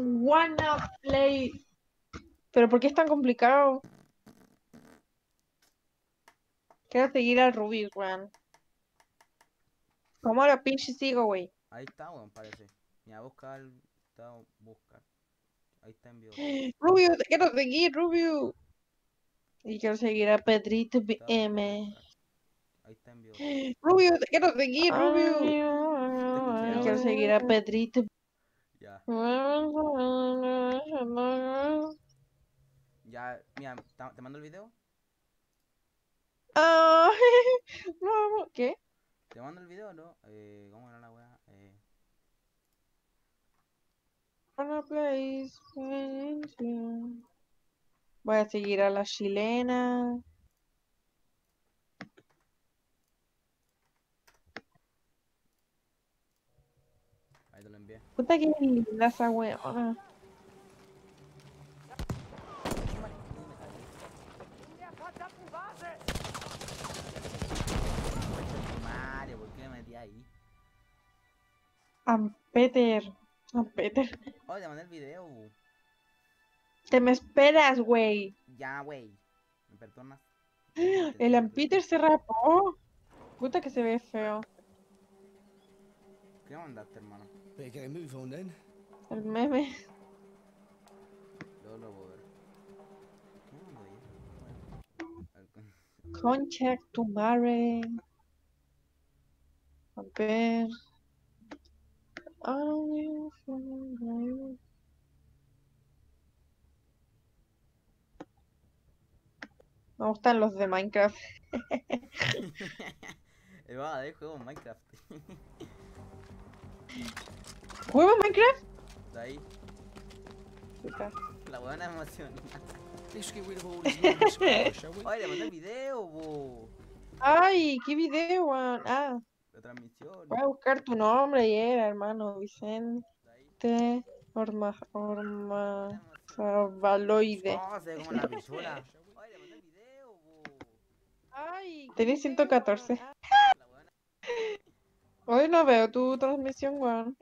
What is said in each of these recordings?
Wanna play. ¿Pero por qué es tan complicado? Quiero seguir al Rubius, weón. ¿Cómo lo pinche sigo, güey? Ahí está, weón, parece. Mira, buscar. Está, buscar. Ahí está enviado. Rubius, te quiero seguir, Rubius. Y quiero seguir a Pedrito BM. Ahí está enviado. Rubius, te quiero seguir, Rubius. Y quiero seguir a Pedrito. Ya. Ya, mira, ¿te mando el video? No, ¿qué? ¿Te mando el video o no? Eh, ¿cómo era la weá? Eh. Voy a seguir a la chilena. Puta que linda esa weona. Mario, ¿por qué me metí ahí? A Peter. A Peter. Oye, te mandé el video. Te me esperas, güey. Ya, wey. ¿Me perdonas? El Ampeter se rapó. Puta que se ve feo. ¿Qué mandaste, hermano? A move on then. El meme. Luego lo puedo ver. ¿Qué ahí? Bueno, Concha tu madre. A ver. Me gustan los de Minecraft. El va de juego en Minecraft. ¿Juego Minecraft? De ahí, la buena emoción. Oye, le mandé el video, bo. Ay, qué video, weón. Ah, La transmisión. voy a buscar tu nombre y era, hermano. Vicente. Orma, Orma. Savaloide. Oh, se ve como la pichula. Oye, le mandé el video, bo. Ay, tenés 114. La buena. Hoy no veo tu transmisión, weón.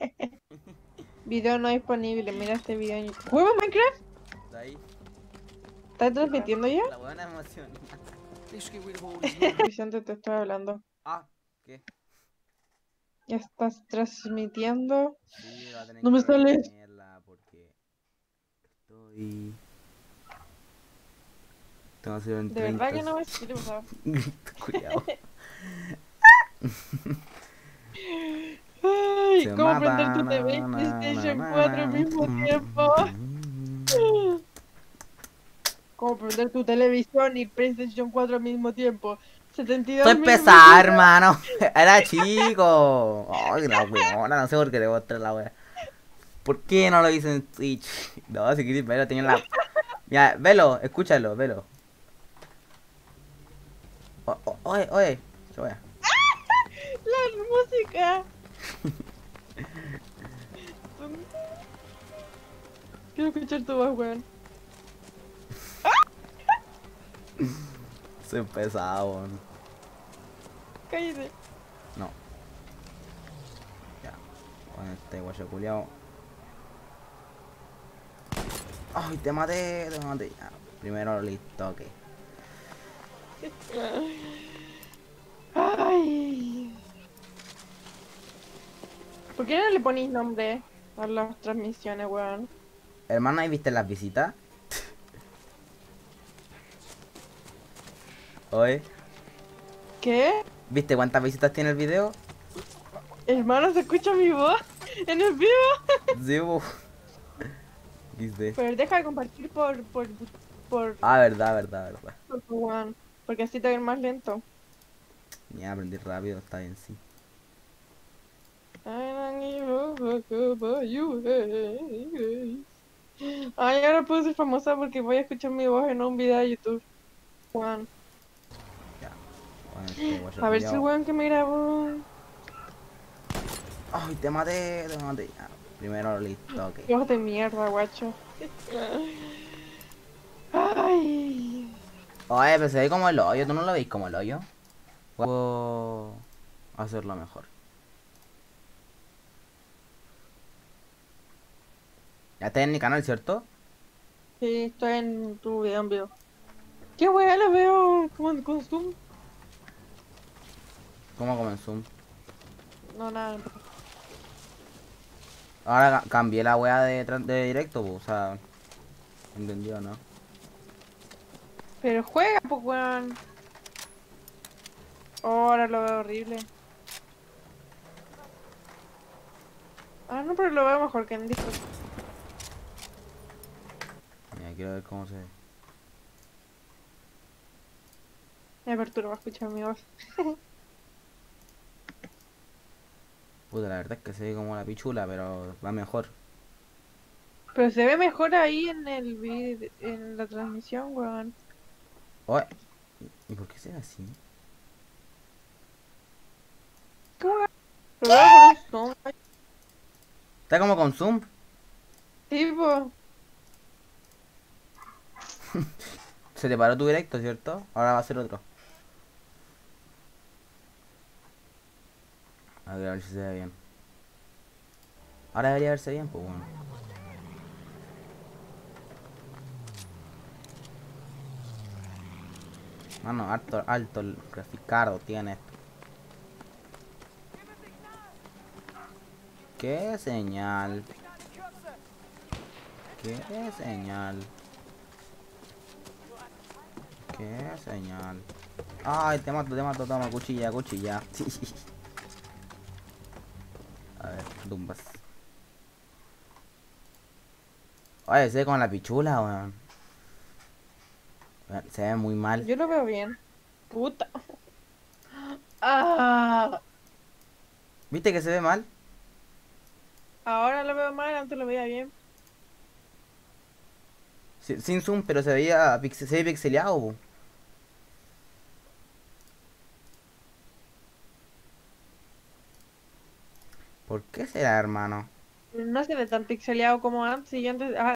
Video no disponible, mira este video en YouTube. ¿Juego Minecraft? De ahí. ¿Estás transmitiendo ya? La buena emoción. Vicente, te estoy hablando. Ah, ¿qué? Ya estás transmitiendo. Sí, va a tener No me que sale. retenerla porque estoy. En De verdad que no me sirve. Cuidado. Ay, ¿cómo prender tu TV y PlayStation na, 4 al mismo tiempo? ¿Cómo prender tu televisión y PlayStation 4 al mismo tiempo? 72 Estoy pesado, hermano. Era chico. Ay, la weona, no sé por qué le mostrar la wea. ¿Por qué no lo hice en Twitch? No, si quieres verlo, tiene la. Ya, velo, escúchalo, velo. O- o- Oye, oye, se vaya. La música. Quiero escuchar tu voz, weón. Soy pesado, weón. Cállate. No. Ya. Con este guacho culiao. Ay, te maté, te maté. Ya. Primero listo, ok. Ay. ¿Por qué no le ponéis nombre a las transmisiones, weón? Hermano, ¿ahí viste las visitas? Oye, ¿Qué? ¿viste cuántas visitas tiene el video? Hermano, ¿se escucha mi voz en el video? Sí. XD. Pero deja de compartir por, por, por, Ah, verdad, verdad, verdad. por. Porque así te va a ir más lento. Ya aprendí rápido, está bien, sí. Ay, ahora puedo ser famosa porque voy a escuchar mi voz en un video de YouTube. Juan. Con este A ver si el weón que me grabó. Ay, te maté, te maté. Ya. Primero listo, ok. Ojos de mierda, guacho. Ay. Oye, pero se ve como el hoyo, ¿tú no lo veis como el hoyo? Wow. hacerlo mejor. Ya está en mi canal, ¿cierto? Sí, estoy en tu video en vivo. Qué weá lo veo con, con zoom. ¿Cómo comenzó? No, nada. Ahora ca- cambié la weá de, de directo, pues, o sea. ¿Entendió, no? Pero juega, pues weón. Ahora lo veo horrible. Ah, no, pero lo veo mejor que en Discord. Mira, quiero ver cómo se ve. Me perturba escuchar mi voz. Puta, la verdad es que se ve como la pichula, pero va mejor. Pero se ve mejor ahí en el en la transmisión, weón. Oye, ¿y por qué se ve así? Está como con zoom. Tipo, Se te paró tu directo, ¿cierto? Ahora va a ser otro. A ver, a ver si se ve bien. Ahora debería verse bien, pues bueno. Mano, alto, alto el graficado tiene esto. ¿Qué señal? ¿Qué señal? ¿Qué señal? Ay, te mato, te mato, toma, cuchilla, cuchilla. A ver, tumbas. Oye, se ve con la pichula, weón. Se ve muy mal. yo lo veo bien. Puta. Ah, ¿Viste que se ve mal? ahora lo veo mal, antes lo veía bien. Si- Sin zoom, pero se veía se ve pixeleado. po. ¿Por qué será, hermano? No se ve tan pixeleado como antes y yo antes. ah,